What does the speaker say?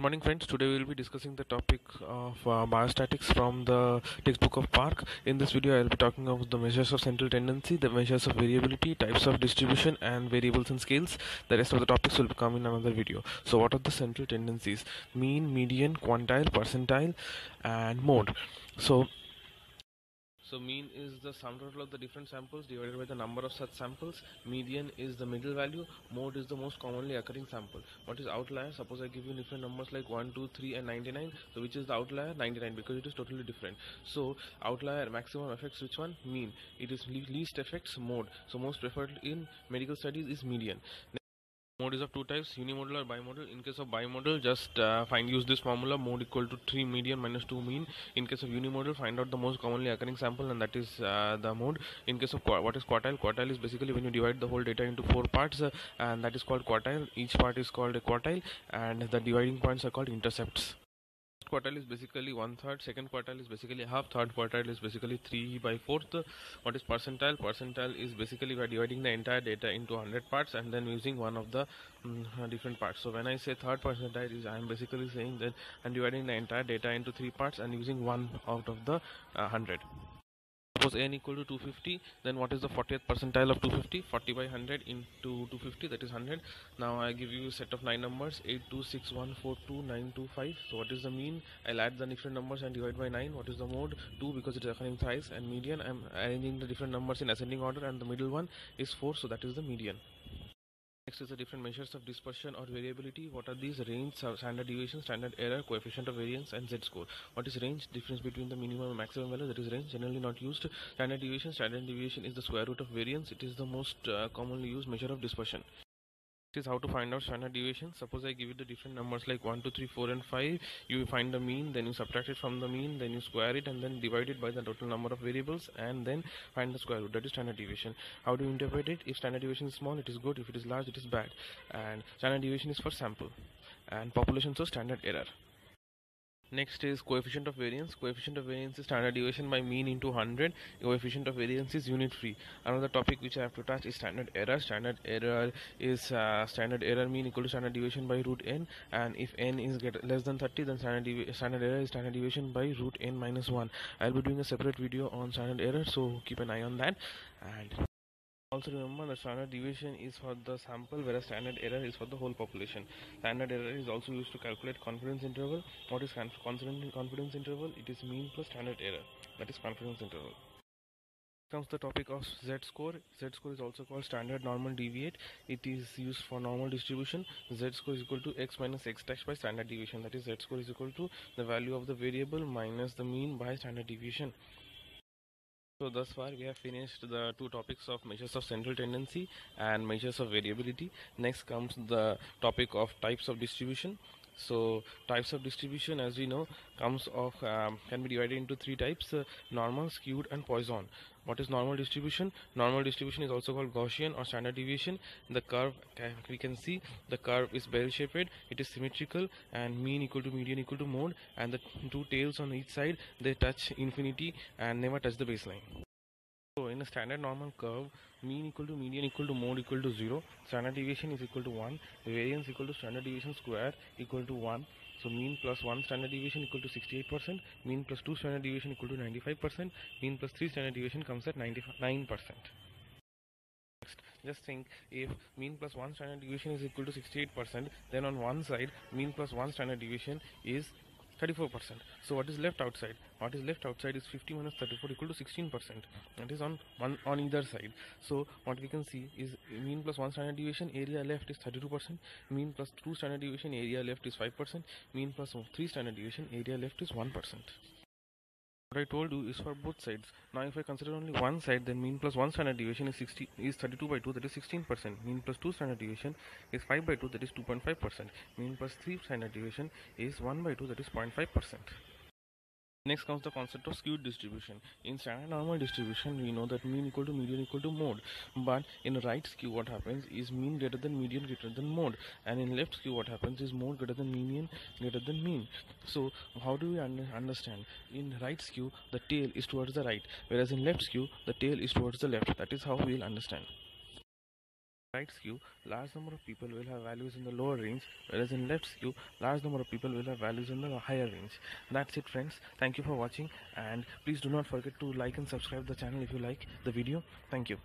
Morning friends, today we will be discussing the topic of uh, biostatics from the textbook of Park. In this video I will be talking about the measures of central tendency, the measures of variability, types of distribution and variables and scales. The rest of the topics will come in another video. So what are the central tendencies? Mean, median, quantile, percentile and mode. So so mean is the sum total of the different samples divided by the number of such samples. Median is the middle value. Mode is the most commonly occurring sample. What is outlier? Suppose I give you different numbers like 1, 2, 3 and 99. So which is the outlier? 99 because it is totally different. So outlier maximum affects which one? Mean. It is least affects mode. So most preferred in medical studies is median. Mode is of two types, unimodal or bimodal. In case of bimodal, just uh, find use this formula mode equal to 3 median minus 2 mean. In case of unimodal, find out the most commonly occurring sample and that is uh, the mode. In case of what is quartile? Quartile is basically when you divide the whole data into four parts uh, and that is called quartile. Each part is called a quartile and the dividing points are called intercepts quartile is basically one third second quartile is basically half third quartile is basically 3 by fourth. What is percentile? Percentile is basically by dividing the entire data into 100 parts and then using one of the um, different parts. So when i say third percentile is i am basically saying that i'm dividing the entire data into three parts and using one out of the uh, 100 suppose n equal to 250 then what is the 40th percentile of 250 40 by 100 into 250 that is 100 now i give you a set of nine numbers 8 2 6 1 4 2 9 2 5 so what is the mean? I'll add the different numbers and divide by 9 what is the mode? 2 because it is occurring thrice and median. I'm arranging the different numbers in ascending order and the middle one is 4 so that is the median Next is the different measures of dispersion or variability. What are these? Range, standard deviation, standard error, coefficient of variance, and z-score. What is range? Difference between the minimum and maximum value. That is range. Generally not used. Standard deviation. Standard deviation is the square root of variance. It is the most uh, commonly used measure of dispersion is how to find out standard deviation suppose i give you the different numbers like 1 2 3 4 and 5 you find the mean then you subtract it from the mean then you square it and then divide it by the total number of variables and then find the square root. That is standard deviation. How do you interpret it? If standard deviation is small it is good. If it is large it is bad. And standard deviation is for sample. And population so standard error Next is coefficient of variance. Coefficient of variance is standard deviation by mean into 100. Coefficient of variance is unit free. Another topic which I have to touch is standard error. Standard error is uh, standard error mean equal to standard deviation by root n. And if n is get less than 30, then standard, standard error is standard deviation by root n minus 1. I'll be doing a separate video on standard error, so keep an eye on that. And also remember the standard deviation is for the sample whereas standard error is for the whole population. Standard error is also used to calculate confidence interval. What is confidence interval? It is mean plus standard error. That is confidence interval comes the topic of z-score. Z-score is also called standard normal deviate. It is used for normal distribution. Z-score is equal to x minus x dash by standard deviation. That is z-score is equal to the value of the variable minus the mean by standard deviation. So thus far we have finished the two topics of measures of central tendency and measures of variability. Next comes the topic of types of distribution. So types of distribution as we know comes of um, can be divided into three types uh, normal, skewed and Poisson. What is normal distribution? Normal distribution is also called Gaussian or standard deviation. The curve we can see the curve is bell shaped, it is symmetrical and mean equal to median equal to mode and the two tails on each side they touch infinity and never touch the baseline. In a standard normal curve, mean equal to median equal to mode equal to 0, standard deviation is equal to 1, variance equal to standard deviation square equal to 1. So mean plus 1 standard deviation equal to 68%, mean plus 2 standard deviation equal to 95%, mean plus 3 standard deviation comes at 99%. Next, just think if mean plus 1 standard deviation is equal to 68%, then on one side mean plus 1 standard deviation is 34%. So what is left outside? What is left outside is 50 minus 34 equal to 16%. That is on one on either side. So what we can see is mean plus one standard deviation area left is 32%. Mean plus two standard deviation area left is 5%. Mean plus three standard deviation area left is 1% what I told you is for both sides. Now if I consider only one side then mean plus 1 standard deviation is 60 is 32 by 2 that is 16%. Mean plus 2 standard deviation is 5 by 2 that is 2.5%. Mean plus 3 standard deviation is 1 by 2 that is 0.5%. Next comes the concept of skewed distribution. In standard normal distribution, we know that mean equal to median equal to mode. But in right skew, what happens is mean greater than median greater than mode. And in left skew, what happens is mode greater than median greater than mean. So how do we un understand? In right skew, the tail is towards the right, whereas in left skew, the tail is towards the left. That is how we will understand. Right skew, large number of people will have values in the lower range, whereas in left skew, large number of people will have values in the higher range. That's it friends. Thank you for watching and please do not forget to like and subscribe the channel if you like the video. Thank you.